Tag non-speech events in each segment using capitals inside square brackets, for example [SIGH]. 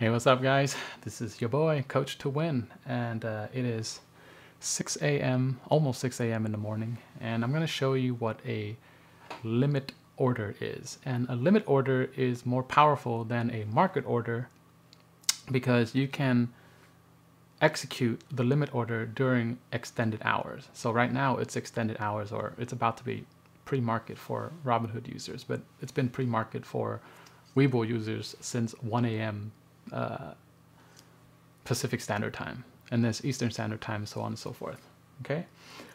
Hey, what's up, guys? This is your boy, Coach to Win, and uh, it is 6 a.m., almost 6 a.m. in the morning, and I'm going to show you what a limit order is. And a limit order is more powerful than a market order because you can execute the limit order during extended hours. So right now it's extended hours, or it's about to be pre-market for Robinhood users, but it's been pre-market for Webull users since 1 a.m uh, Pacific Standard Time, and there's Eastern Standard Time, so on and so forth. Okay.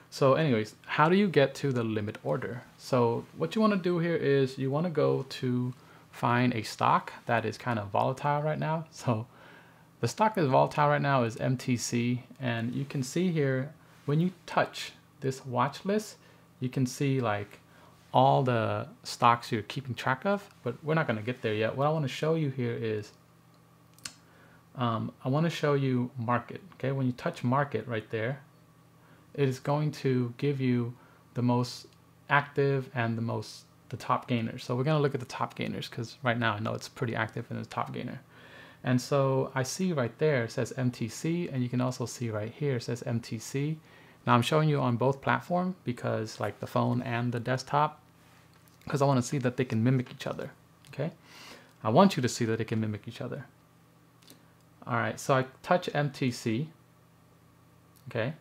So anyways, how do you get to the limit order? So what you want to do here is you want to go to find a stock that is kind of volatile right now. [LAUGHS] So the stock that is volatile right now is MTC, and you can see here when you touch this watch list, you can see like all the stocks you're keeping track of, but we're not going to get there yet. What I want to show you here is um, I want to show you market. Okay, when you touch market right there, it is going to give you the most active and the most the top gainers. So we're going to look at the top gainers because right now I know it's pretty active in the top gainer. And so I see right there it says MTC and you can also see right here it says MTC. Now I'm showing you on both platform because like the phone and the desktop because I want to see that they can mimic each other. Okay. I want you to see that they can mimic each other. All right, so I touch MTC, okay?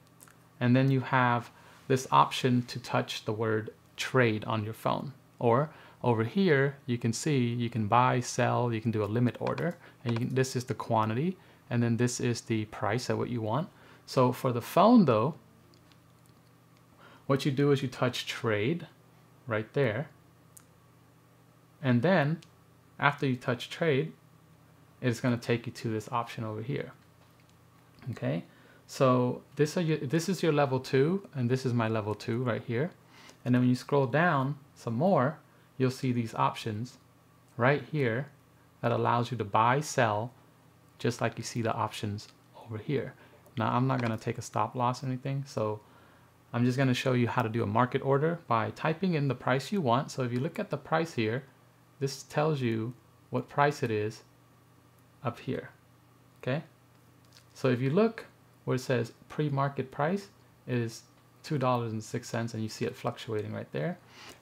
And then you have this option to touch the word trade on your phone. Or over here, you can see you can buy, sell, you can do a limit order. And can, this is the quantity, and then this is the price at what you want. So for the phone though, what you do is you touch trade right there. And then after you touch trade, it's going to take you to this option over here. Okay, so this, your, this is your level 2, and this is my level 2 right here. And then when you scroll down some more, you'll see these options right here that allows you to buy, sell, just like you see the options over here. Now, I'm not going to take a stop loss or anything, so I'm just going to show you how to do a market order by typing in the price you want. So if you look at the price here, this tells you what price it is up here. Okay, so if you look where it says pre-market price is $2.06 and you see it fluctuating right there.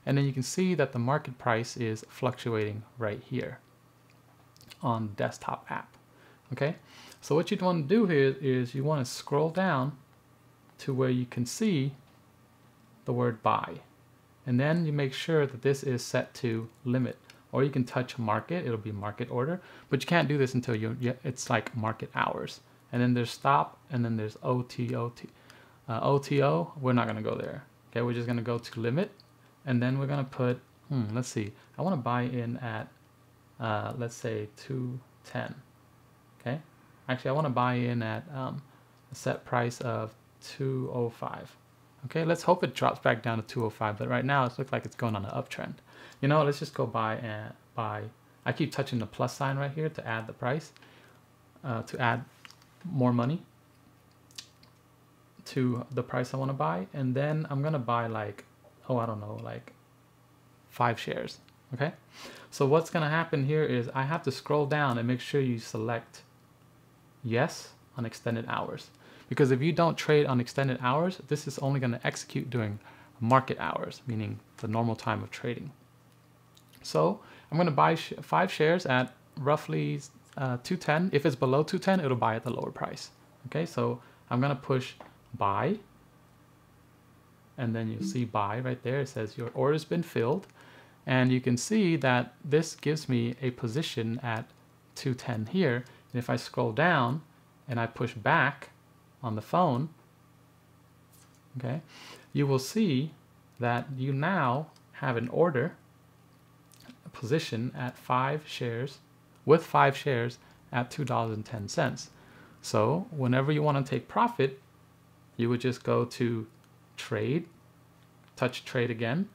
And then you can see that the market price is fluctuating right here on desktop app. Okay, so what you'd want to do here is you want to scroll down to where you can see the word buy. And then you make sure that this is set to limit or you can touch market it'll be market order but you can't do this until you it's like market hours. And then there's stop and then there's OTOT uh, OTO we're not going to go there okay? We're just going to go to limit and then we're going to put hmm, let's see. I want to buy in at uh, let's say 210 okay? Actually I want to buy in at um, a set price of 205 okay let's hope it drops back down to 205 but right now it looks like it's going on an uptrend you know, let's just go buy and buy. I keep touching the plus sign right here to add the price, uh, to add more money to the price I want to buy. And then I'm going to buy like, oh, I don't know, like five shares. Okay. So what's going to happen here is I have to scroll down and make sure you select yes on extended hours. Because if you don't trade on extended hours, this is only going to execute during market hours, meaning the normal time of trading. So I'm going to buy sh five shares at roughly uh, 210. If it's below 210, it'll buy at the lower price. Okay, so I'm going to push buy. And then you see buy right there. It says your order's been filled. And you can see that this gives me a position at 210 here. And if I scroll down and I push back on the phone, okay, you will see that you now have an order position at five shares, with five shares at $2.10. So whenever you want to take profit, you would just go to trade, touch trade again,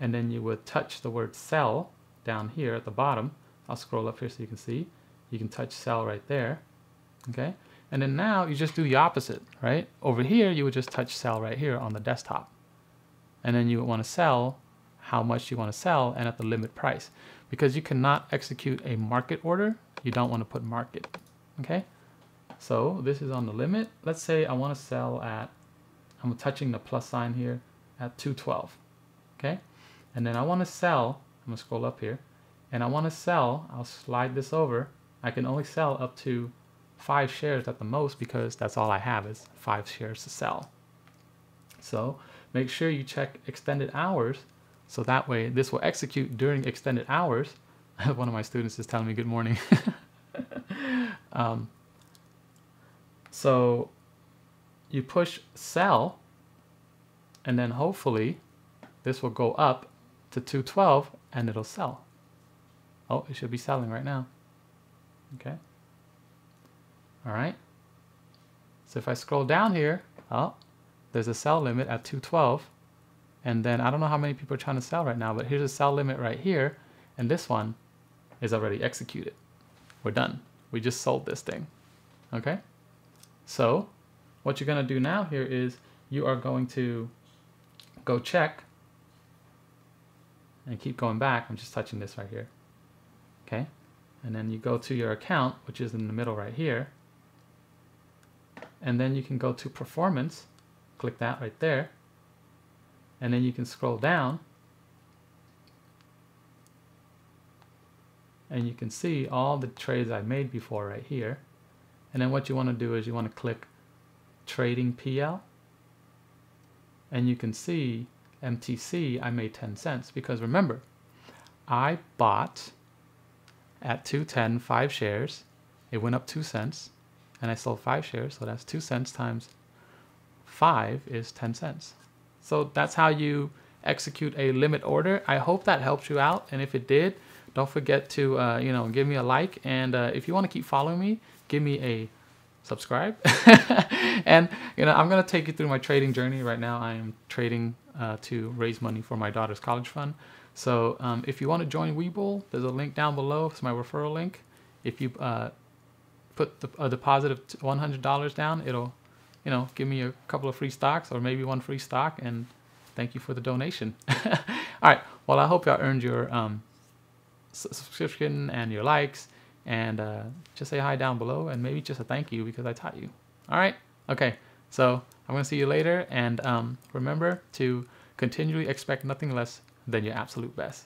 and then you would touch the word sell down here at the bottom. I'll scroll up here so you can see. You can touch sell right there. Okay. And then now you just do the opposite, right? Over here, you would just touch sell right here on the desktop. And then you would want to sell how much you want to sell and at the limit price. Because you cannot execute a market order, you don't want to put market. Okay, so this is on the limit. Let's say I want to sell at, I'm touching the plus sign here at 212. Okay, and then I want to sell, I'm going to scroll up here, and I want to sell, I'll slide this over. I can only sell up to five shares at the most because that's all I have is five shares to sell. So make sure you check extended hours so that way this will execute during extended hours. [LAUGHS] One of my students is telling me good morning. [LAUGHS] um, so you push sell and then hopefully this will go up to 212 and it'll sell. Oh, it should be selling right now. Okay. All right. So if I scroll down here, oh, there's a sell limit at 212. And then I don't know how many people are trying to sell right now, but here's a sell limit right here. And this one is already executed. We're done. We just sold this thing. Okay. So what you're going to do now here is you are going to go check and keep going back. I'm just touching this right here. Okay. And then you go to your account, which is in the middle right here. And then you can go to performance, click that right there. And then you can scroll down. And you can see all the trades I made before right here. And then what you want to do is you want to click trading PL and you can see MTC I made 10 cents. Because remember I bought at 210 five shares. It went up 2 cents and I sold 5 shares so that's 2 cents times 5 is 10 cents. So that's how you execute a limit order. I hope that helped you out and if it did don't forget to uh, you know give me a like and uh, if you want to keep following me give me a subscribe. [LAUGHS] And you know i'm going to take you through my trading journey. Right now i am trading uh, to raise money for my daughter's college fund. So um, if you want to join webull there's a link down below. It's my referral link. If you uh, put the, a deposit of $100 down it'll you know give me a couple of free stocks or maybe one free stock and thank you for the donation [LAUGHS] all right well i hope y'all earned your um, subscription and your likes and uh, just say hi down below and maybe just a thank you because I taught you. All right? Okay, so I'm going to see you later and um, remember to continually expect nothing less than your absolute best.